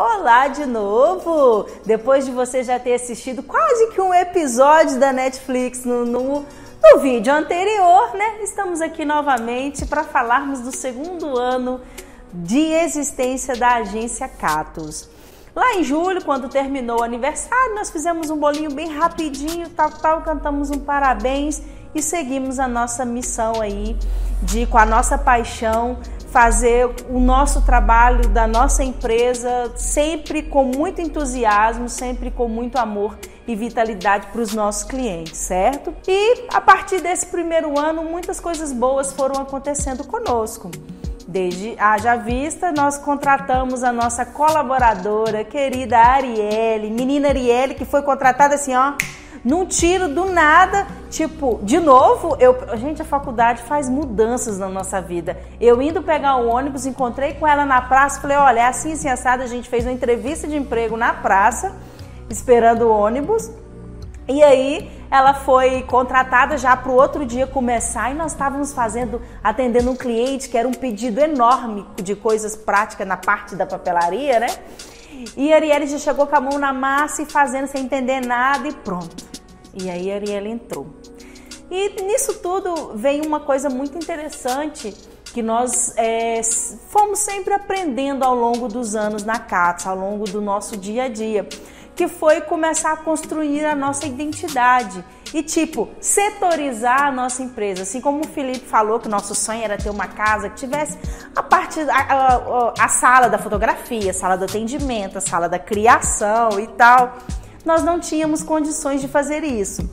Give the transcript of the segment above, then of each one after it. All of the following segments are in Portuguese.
Olá de novo! Depois de você já ter assistido quase que um episódio da Netflix no, no, no vídeo anterior, né? Estamos aqui novamente para falarmos do segundo ano de existência da agência Catos. Lá em julho, quando terminou o aniversário, nós fizemos um bolinho bem rapidinho, tal, tal, cantamos um parabéns e seguimos a nossa missão aí de com a nossa paixão fazer o nosso trabalho da nossa empresa sempre com muito entusiasmo, sempre com muito amor e vitalidade para os nossos clientes, certo? E a partir desse primeiro ano, muitas coisas boas foram acontecendo conosco. Desde haja vista, nós contratamos a nossa colaboradora, querida Arielle, menina Arielle, que foi contratada assim, ó, num tiro do nada, tipo, de novo, eu, gente, a faculdade faz mudanças na nossa vida. Eu indo pegar o ônibus, encontrei com ela na praça, falei, olha, é assim, assim, assado, a gente fez uma entrevista de emprego na praça, esperando o ônibus. E aí ela foi contratada já para o outro dia começar e nós estávamos fazendo, atendendo um cliente que era um pedido enorme de coisas práticas na parte da papelaria, né? E a Arielle já chegou com a mão na massa e fazendo sem entender nada e pronto. E aí a Arielle entrou. E nisso tudo vem uma coisa muito interessante que nós é, fomos sempre aprendendo ao longo dos anos na CATS, ao longo do nosso dia a dia que foi começar a construir a nossa identidade e tipo setorizar a nossa empresa, assim como o Felipe falou que o nosso sonho era ter uma casa que tivesse a parte a, a, a sala da fotografia, a sala do atendimento, a sala da criação e tal. Nós não tínhamos condições de fazer isso.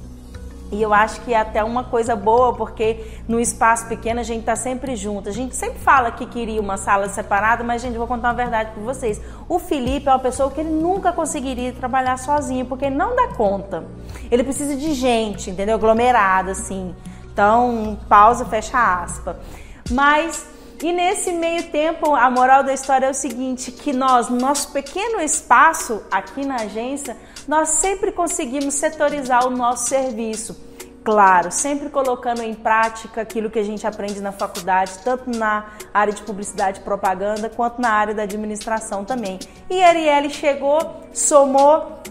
E eu acho que é até uma coisa boa, porque no espaço pequeno a gente está sempre junto. A gente sempre fala que queria uma sala separada, mas, gente, vou contar uma verdade para vocês. O Felipe é uma pessoa que ele nunca conseguiria trabalhar sozinho, porque não dá conta. Ele precisa de gente, entendeu? Aglomerada, assim. Então, pausa, fecha aspa. Mas e nesse meio tempo, a moral da história é o seguinte, que nós, no nosso pequeno espaço aqui na agência, nós sempre conseguimos setorizar o nosso serviço. Claro, sempre colocando em prática aquilo que a gente aprende na faculdade, tanto na área de publicidade e propaganda, quanto na área da administração também. E Arielle chegou, somou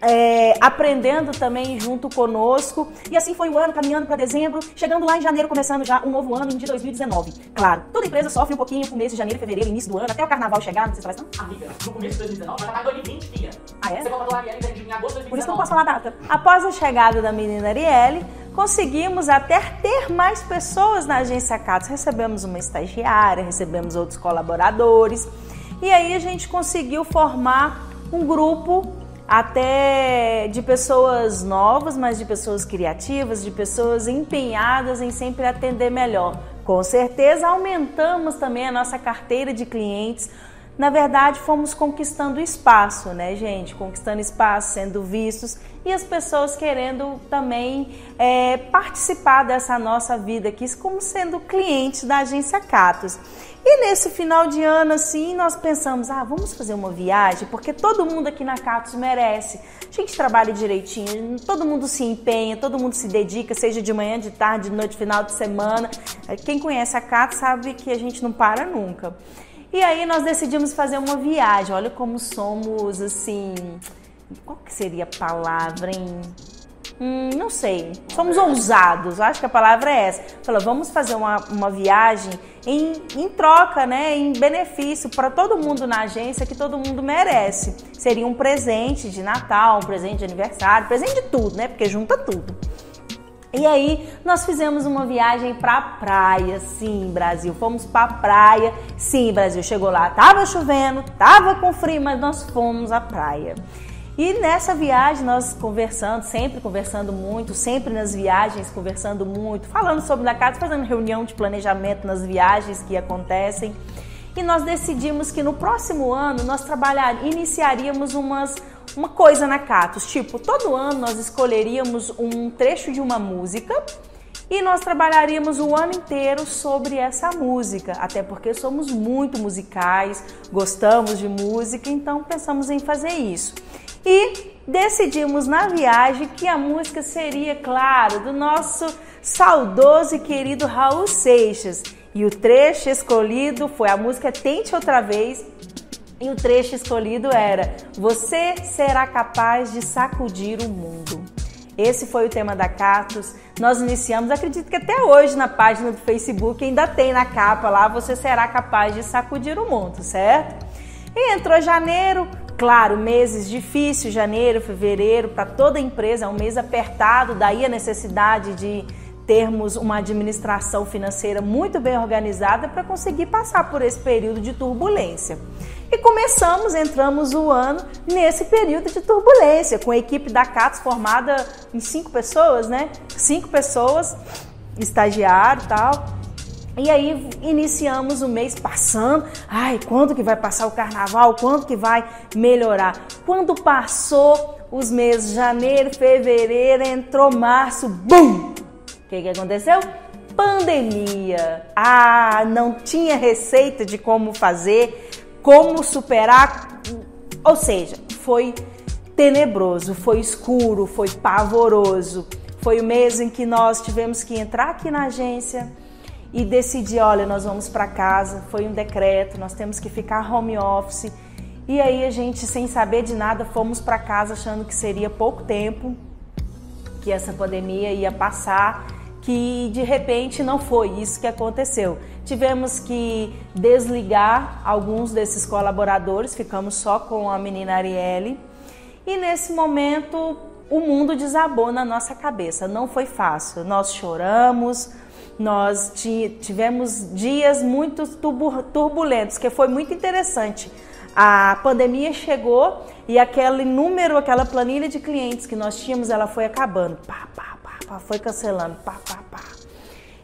é, aprendendo também junto conosco. E assim foi o ano, caminhando para dezembro, chegando lá em janeiro, começando já um novo ano de 2019. Claro, toda empresa sofre um pouquinho com o mês de janeiro, fevereiro, início do ano, até o carnaval chegar, não sei se vai estar. Amiga, no começo de 2019, mas já tá 2020, filha. Ah, é? Você contratou a Arielle em agosto de 2019. Por isso que eu não posso falar a data. Após a chegada da menina Arielle, conseguimos até ter mais pessoas na agência Catos. Recebemos uma estagiária, recebemos outros colaboradores. E aí a gente conseguiu formar um grupo até de pessoas novas, mas de pessoas criativas, de pessoas empenhadas em sempre atender melhor. Com certeza aumentamos também a nossa carteira de clientes. Na verdade, fomos conquistando espaço, né, gente? Conquistando espaço, sendo vistos e as pessoas querendo também é, participar dessa nossa vida aqui, como sendo clientes da agência Catos. E nesse final de ano, assim, nós pensamos, ah, vamos fazer uma viagem, porque todo mundo aqui na Catos merece. A gente trabalha direitinho, todo mundo se empenha, todo mundo se dedica, seja de manhã, de tarde, de noite, final de semana. Quem conhece a Catos sabe que a gente não para nunca. E aí nós decidimos fazer uma viagem. Olha como somos, assim... Qual que seria a palavra, hein? Hum, não sei. Somos ousados, acho que a palavra é essa. Falou, vamos fazer uma, uma viagem em, em troca, né? Em benefício para todo mundo na agência que todo mundo merece. Seria um presente de Natal, um presente de aniversário, presente de tudo, né? Porque junta tudo. E aí nós fizemos uma viagem pra praia, sim, Brasil. Fomos pra praia, sim, Brasil. Chegou lá, tava chovendo, tava com frio, mas nós fomos à praia. E nessa viagem nós conversando, sempre conversando muito, sempre nas viagens conversando muito, falando sobre a casa, fazendo reunião de planejamento nas viagens que acontecem. E nós decidimos que no próximo ano nós trabalhar, iniciaríamos umas, uma coisa na Catos, tipo, todo ano nós escolheríamos um trecho de uma música e nós trabalharíamos o ano inteiro sobre essa música, até porque somos muito musicais, gostamos de música, então pensamos em fazer isso e decidimos na viagem que a música seria, claro, do nosso saudoso e querido Raul Seixas. E o trecho escolhido foi a música Tente Outra Vez, E o trecho escolhido era: Você será capaz de sacudir o mundo. Esse foi o tema da Catos. Nós iniciamos, acredito que até hoje na página do Facebook ainda tem na capa lá: Você será capaz de sacudir o mundo, certo? E entrou janeiro, claro, meses difíceis, janeiro, fevereiro, para toda empresa, é um mês apertado, daí a necessidade de termos uma administração financeira muito bem organizada para conseguir passar por esse período de turbulência. E começamos, entramos o ano nesse período de turbulência, com a equipe da CATS formada em cinco pessoas, né? Cinco pessoas, estagiário e tal. E aí iniciamos o mês passando. Ai, quando que vai passar o carnaval? Quando que vai melhorar? Quando passou os meses janeiro, fevereiro, entrou março, bum! O que, que aconteceu? Pandemia. Ah, não tinha receita de como fazer como superar. Ou seja, foi tenebroso, foi escuro, foi pavoroso. Foi o mês em que nós tivemos que entrar aqui na agência e decidir, olha, nós vamos para casa, foi um decreto, nós temos que ficar home office. E aí a gente, sem saber de nada, fomos para casa achando que seria pouco tempo, que essa pandemia ia passar que de repente não foi isso que aconteceu. Tivemos que desligar alguns desses colaboradores, ficamos só com a menina Arielle. E nesse momento o mundo desabou na nossa cabeça. Não foi fácil. Nós choramos, nós tivemos dias muito turbulentos, que foi muito interessante. A pandemia chegou e aquele número, aquela planilha de clientes que nós tínhamos, ela foi acabando. Pá, pá, pá, foi cancelando, pá, pá, pá.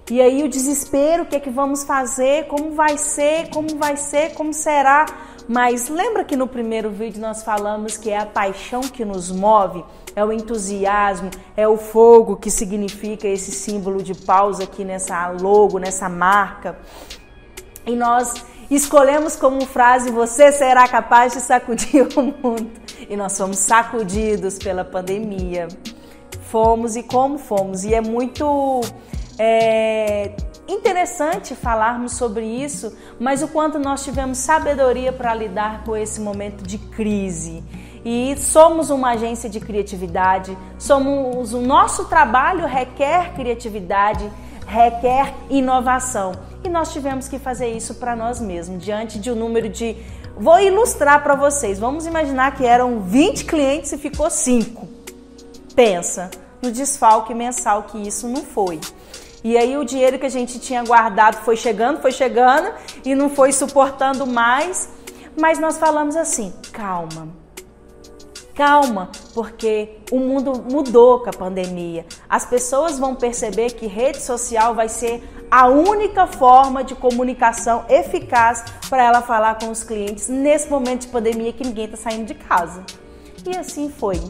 E aí o desespero, o que é que vamos fazer, como vai ser, como vai ser, como será. Mas lembra que no primeiro vídeo nós falamos que é a paixão que nos move, é o entusiasmo, é o fogo que significa esse símbolo de pausa aqui nessa logo, nessa marca. E nós escolhemos como frase: Você será capaz de sacudir o mundo. E nós fomos sacudidos pela pandemia fomos e como fomos. E é muito é, interessante falarmos sobre isso, mas o quanto nós tivemos sabedoria para lidar com esse momento de crise. E somos uma agência de criatividade, somos o nosso trabalho requer criatividade, requer inovação. E nós tivemos que fazer isso para nós mesmos, diante de um número de Vou ilustrar para vocês. Vamos imaginar que eram 20 clientes e ficou 5 pensa no desfalque mensal que isso não foi. E aí o dinheiro que a gente tinha guardado foi chegando, foi chegando e não foi suportando mais. Mas nós falamos assim: calma, calma, porque o mundo mudou com a pandemia. As pessoas vão perceber que rede social vai ser a única forma de comunicação eficaz para ela falar com os clientes nesse momento de pandemia que ninguém está saindo de casa. E assim foi.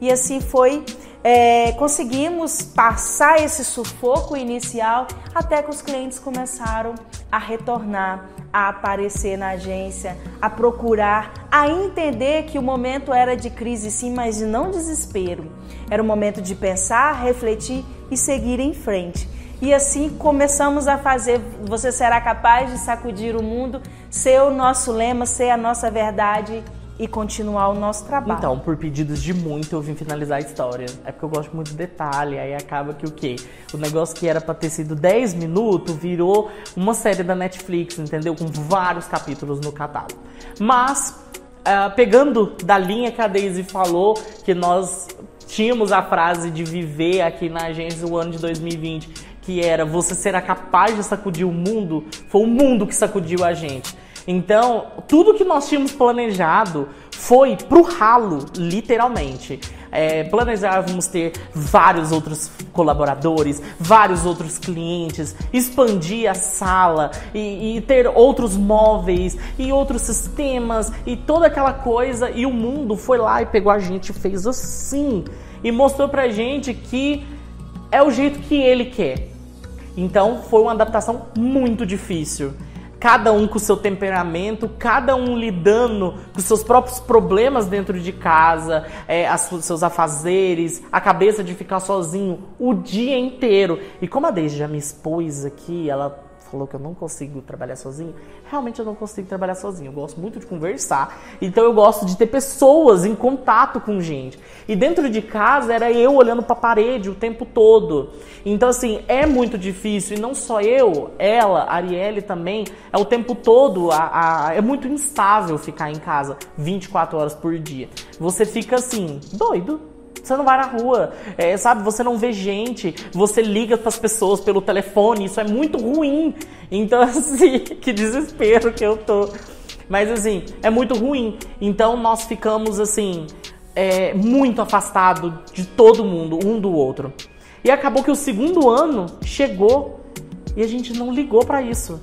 E assim foi, é, conseguimos passar esse sufoco inicial até que os clientes começaram a retornar, a aparecer na agência, a procurar, a entender que o momento era de crise sim, mas de não desespero. Era o momento de pensar, refletir e seguir em frente. E assim começamos a fazer. Você será capaz de sacudir o mundo, ser o nosso lema, ser a nossa verdade e continuar o nosso trabalho. Então, por pedidos de muito, eu vim finalizar a história. É porque eu gosto muito de detalhe, aí acaba que o quê? O negócio que era pra ter sido 10 minutos virou uma série da Netflix, entendeu? Com vários capítulos no catálogo. Mas, uh, pegando da linha que a Daisy falou, que nós tínhamos a frase de viver aqui na agência o ano de 2020, que era você será capaz de sacudir o mundo, foi o mundo que sacudiu a gente. Então, tudo que nós tínhamos planejado foi pro ralo, literalmente. É, planejávamos ter vários outros colaboradores, vários outros clientes, expandir a sala e, e, ter outros móveis e outros sistemas e toda aquela coisa. E o mundo foi lá e pegou a gente, fez assim e mostrou pra gente que é o jeito que ele quer. Então foi uma adaptação muito difícil cada um com seu temperamento, cada um lidando com seus próprios problemas dentro de casa, é, as, seus afazeres, a cabeça de ficar sozinho o dia inteiro. E como a Deise já me expôs aqui, ela falou que eu não consigo trabalhar sozinho. Realmente eu não consigo trabalhar sozinho. Eu gosto muito de conversar. Então eu gosto de ter pessoas em contato com gente. E dentro de casa era eu olhando para a parede o tempo todo. Então assim, é muito difícil. E não só eu, ela, a Arielle também, é o tempo todo. A, a, é muito instável ficar em casa 24 horas por dia. Você fica assim, doido você não vai na rua, é, sabe? Você não vê gente, você liga para as pessoas pelo telefone, isso é muito ruim. Então, assim, que desespero que eu tô. Mas, assim, é muito ruim. Então, nós ficamos, assim, é, muito afastados de todo mundo, um do outro. E acabou que o segundo ano chegou e a gente não ligou para isso.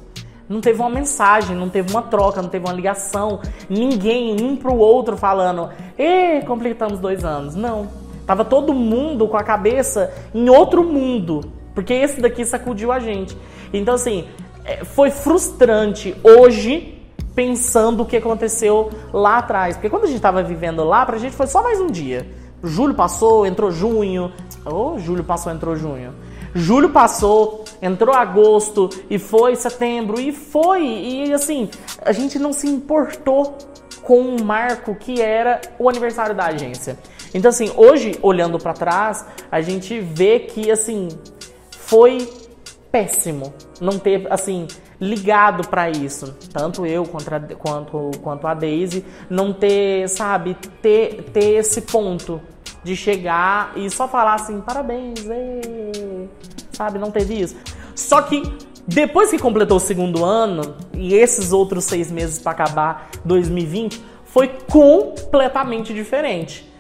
Não teve uma mensagem, não teve uma troca, não teve uma ligação, ninguém um pro outro falando, e completamos dois anos. Não. Tava todo mundo com a cabeça em outro mundo, porque esse daqui sacudiu a gente. Então, assim, é, foi frustrante hoje pensando o que aconteceu lá atrás. Porque quando a gente tava vivendo lá, pra gente foi só mais um dia. Julho passou, entrou junho. Oh, julho passou, entrou junho. Julho passou, entrou agosto e foi setembro e foi. E assim, a gente não se importou com um marco que era o aniversário da agência. Então, assim, hoje, olhando para trás, a gente vê que, assim, foi péssimo não ter, assim, ligado para isso. Tanto eu quanto a, quanto, quanto a Daisy, não ter, sabe, ter, ter esse ponto de chegar e só falar assim, parabéns, ê! sabe, não teve isso. Só que depois que completou o segundo ano e esses outros seis meses para acabar 2020, foi completamente diferente.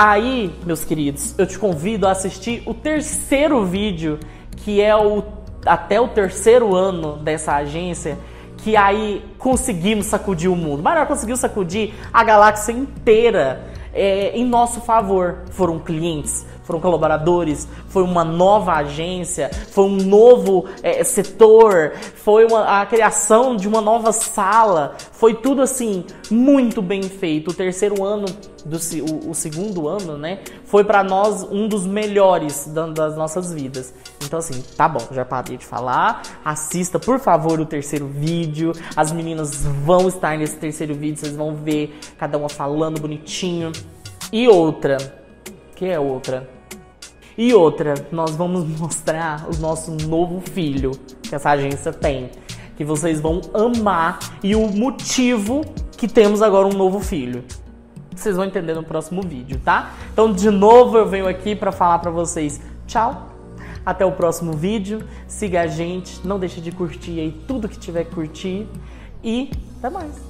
Aí, meus queridos, eu te convido a assistir o terceiro vídeo, que é o até o terceiro ano dessa agência, que aí conseguimos sacudir o mundo. Nós conseguiu sacudir a galáxia inteira é, em nosso favor. Foram clientes, foram colaboradores, foi uma nova agência, foi um novo é, setor, foi uma, a criação de uma nova sala, foi tudo assim muito bem feito. O terceiro ano, do, o, o segundo ano, né, foi para nós um dos melhores das nossas vidas. Então assim, tá bom, já parei de falar. Assista, por favor, o terceiro vídeo. As meninas vão estar nesse terceiro vídeo, vocês vão ver cada uma falando bonitinho. E outra, que é outra? E outra, nós vamos mostrar o nosso novo filho que essa agência tem, que vocês vão amar e o motivo que temos agora um novo filho. Vocês vão entender no próximo vídeo, tá? Então, de novo, eu venho aqui para falar para vocês tchau. Até o próximo vídeo. Siga a gente, não deixe de curtir aí tudo que tiver que curtir e até mais.